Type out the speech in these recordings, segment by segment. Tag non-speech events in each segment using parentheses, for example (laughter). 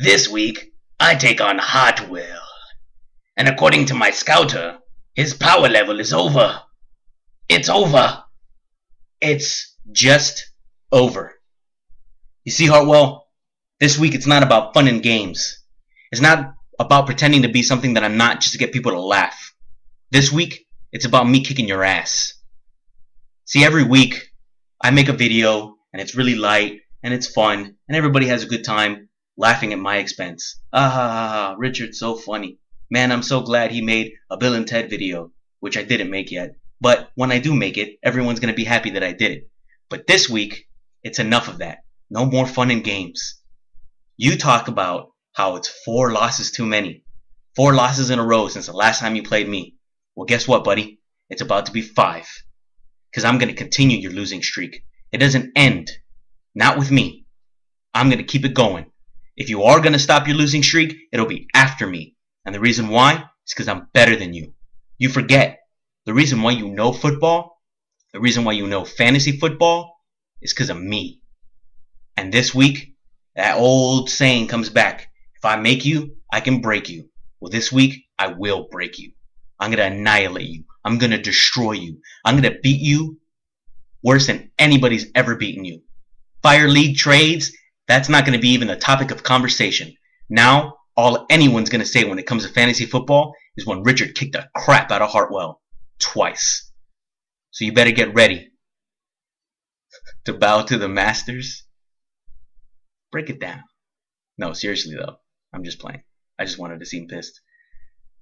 This week, I take on Hartwell. And according to my scouter, his power level is over. It's over. It's just over. You see, Hartwell, this week it's not about fun and games. It's not about pretending to be something that I'm not just to get people to laugh. This week, it's about me kicking your ass. See, every week, I make a video, and it's really light, and it's fun, and everybody has a good time laughing at my expense. Ah, Richard's so funny. Man, I'm so glad he made a Bill and Ted video, which I didn't make yet. But when I do make it, everyone's going to be happy that I did it. But this week, it's enough of that. No more fun and games. You talk about how it's four losses too many. Four losses in a row since the last time you played me. Well, guess what, buddy? It's about to be five. Because I'm going to continue your losing streak. It doesn't end. Not with me. I'm going to keep it going. If you are going to stop your losing streak, it'll be after me. And the reason why is because I'm better than you. You forget. The reason why you know football, the reason why you know fantasy football, is because of me. And this week, that old saying comes back. If I make you, I can break you. Well, this week, I will break you. I'm going to annihilate you. I'm going to destroy you. I'm going to beat you worse than anybody's ever beaten you. Fire League trades, that's not going to be even a topic of conversation. Now, all anyone's going to say when it comes to fantasy football is when Richard kicked the crap out of Hartwell. Twice. So you better get ready (laughs) to bow to the masters break it down. No, seriously though, I'm just playing. I just wanted to seem pissed.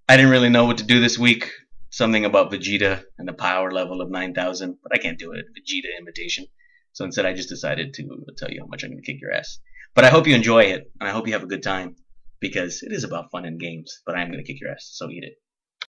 I didn't really know what to do this week. Something about Vegeta and the power level of 9,000, but I can't do it. Vegeta imitation. So instead, I just decided to tell you how much I'm going to kick your ass. But I hope you enjoy it, and I hope you have a good time, because it is about fun and games, but I am going to kick your ass, so eat it.